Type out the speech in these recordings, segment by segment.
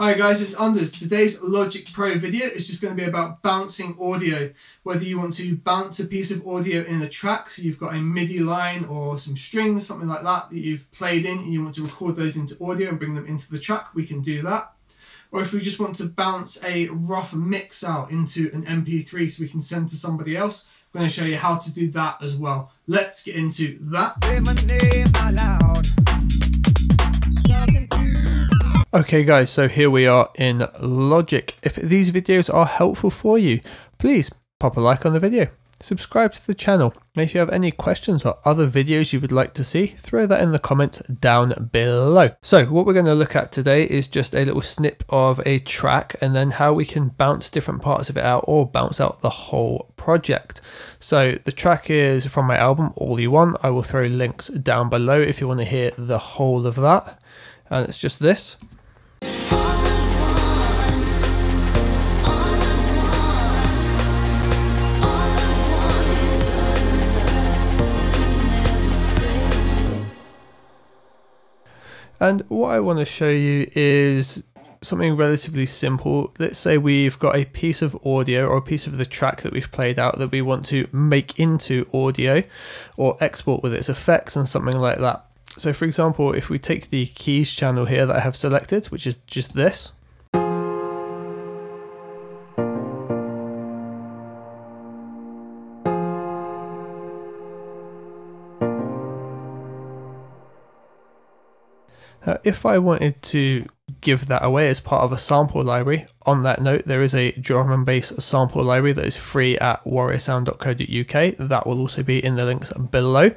Hi guys, it's Unders. Today's Logic Pro video is just going to be about bouncing audio. Whether you want to bounce a piece of audio in a track, so you've got a MIDI line or some strings, something like that, that you've played in and you want to record those into audio and bring them into the track, we can do that. Or if we just want to bounce a rough mix out into an MP3 so we can send to somebody else, I'm going to show you how to do that as well. Let's get into that. Okay guys, so here we are in Logic. If these videos are helpful for you, please pop a like on the video. Subscribe to the channel. If you have any questions or other videos you would like to see, throw that in the comments down below. So what we're going to look at today is just a little snip of a track and then how we can bounce different parts of it out or bounce out the whole project. So the track is from my album All You Want. I will throw links down below if you want to hear the whole of that. And it's just this. And what I want to show you is something relatively simple. Let's say we've got a piece of audio or a piece of the track that we've played out that we want to make into audio or export with its effects and something like that. So for example, if we take the keys channel here that I have selected, which is just this, Now, if I wanted to give that away as part of a sample library, on that note, there is a drum and bass sample library that is free at warriorsound.co.uk. That will also be in the links below.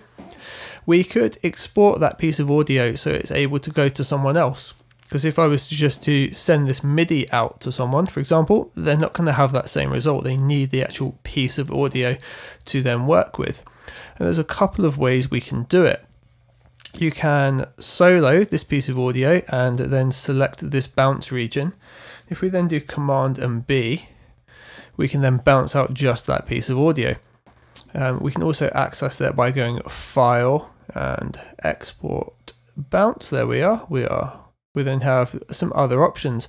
We could export that piece of audio so it's able to go to someone else. Because if I was just to send this MIDI out to someone, for example, they're not going to have that same result. They need the actual piece of audio to then work with. And there's a couple of ways we can do it you can solo this piece of audio and then select this bounce region. If we then do Command and B, we can then bounce out just that piece of audio. Um, we can also access that by going File and Export Bounce. There we are. We are we then have some other options.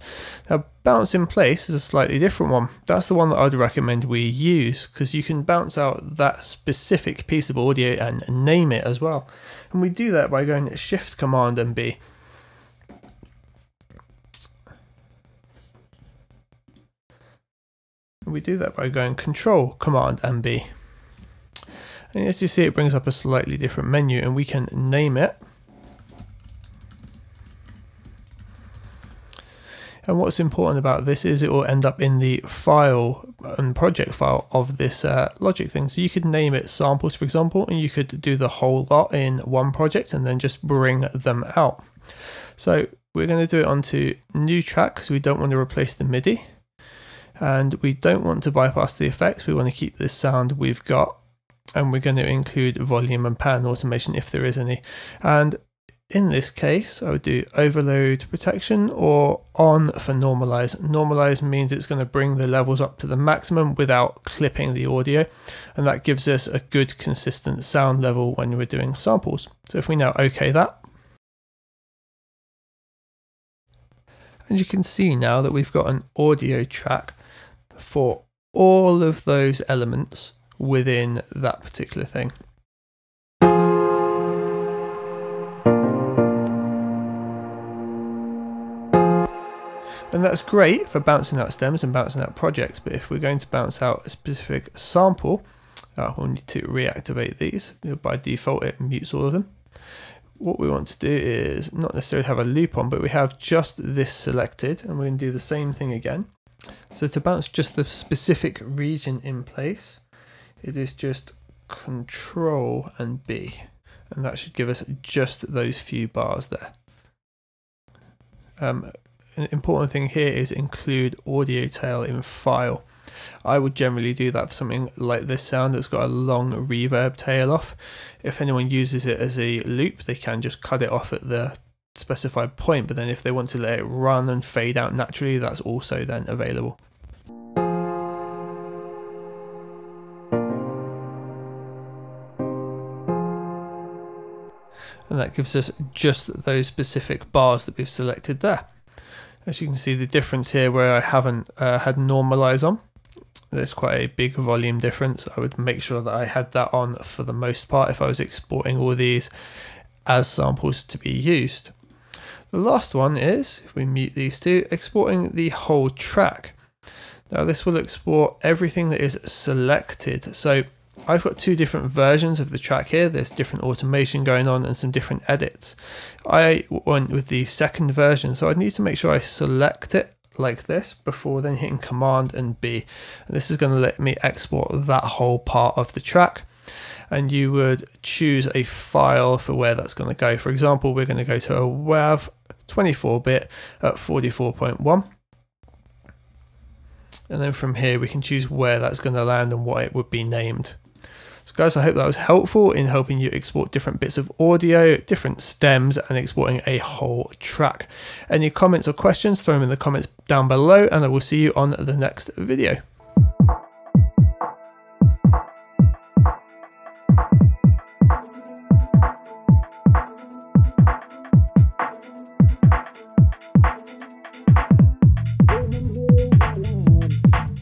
Now bounce in place is a slightly different one. That's the one that I'd recommend we use because you can bounce out that specific piece of audio and name it as well. And we do that by going Shift Command and B. we do that by going Control Command and B. And as you see it brings up a slightly different menu and we can name it. And what's important about this is it will end up in the file and project file of this uh, logic thing. So you could name it samples, for example, and you could do the whole lot in one project and then just bring them out. So we're going to do it onto new track because we don't want to replace the MIDI and we don't want to bypass the effects. We want to keep this sound we've got and we're going to include volume and pan automation if there is any. And in this case, I would do overload protection or on for normalize. Normalize means it's going to bring the levels up to the maximum without clipping the audio. And that gives us a good consistent sound level when we're doing samples. So if we now OK that, and you can see now that we've got an audio track for all of those elements within that particular thing. And that's great for bouncing out stems and bouncing out projects, but if we're going to bounce out a specific sample, uh, we'll need to reactivate these. By default, it mutes all of them. What we want to do is not necessarily have a loop on, but we have just this selected, and we're going to do the same thing again. So to bounce just the specific region in place, it is just Control and B, and that should give us just those few bars there. Um, an important thing here is include audio tail in file. I would generally do that for something like this sound that's got a long reverb tail off. If anyone uses it as a loop, they can just cut it off at the specified point, but then if they want to let it run and fade out naturally, that's also then available. And that gives us just those specific bars that we've selected there. As you can see the difference here where I haven't uh, had normalize on. There's quite a big volume difference. I would make sure that I had that on for the most part if I was exporting all these as samples to be used. The last one is, if we mute these two, exporting the whole track. Now this will export everything that is selected. So I've got two different versions of the track here. There's different automation going on and some different edits. I went with the second version, so I need to make sure I select it like this before then hitting Command and B. And this is going to let me export that whole part of the track. And you would choose a file for where that's going to go. For example, we're going to go to a WAV 24-bit at 44.1 and then from here we can choose where that's going to land and what it would be named. So guys, I hope that was helpful in helping you export different bits of audio, different stems, and exporting a whole track. Any comments or questions, throw them in the comments down below, and I will see you on the next video.